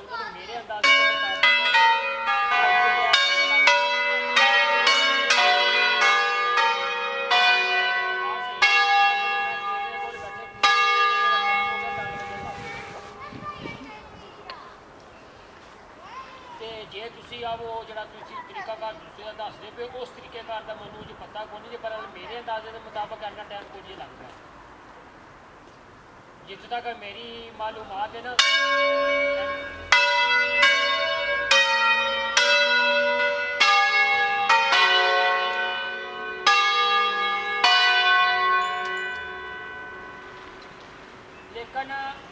ਦੱਸਦੇ ਮੇਰੇ ਅੰਦਾਜ਼ੇ ਦੇ ਤੇ ਜੇ ਤੁਸੀਂ ਆ ਉਹ ਜਿਹੜਾ ਤੁਸੀਂ ਤਰੀਕਾਕਾਰ ਦੂਸਰੇ ਦਾ ਦੱਸਦੇ ਪਏ ਹੋ, ਉਸ ਤਰੀਕੇਕਾਰ ਦਾ ਮੈਨੂੰ ਜੇ ਪਤਾ ਕੋਈ ਨਹੀਂ ਪਰ ਮੇਰੇ ਅੰਦਾਜ਼ੇ ਦੇ ਮੁਤਾਬਕ ਇੰਨਾ ਟਾਈਮ ਕੁਝ ਨਹੀਂ ਲੱਗਦਾ। ਜਿੱਥੇ ਤੱਕ ਮੇਰੀ ਮਾਲੂਮਾਤ ਹੈ ਨਾ gonna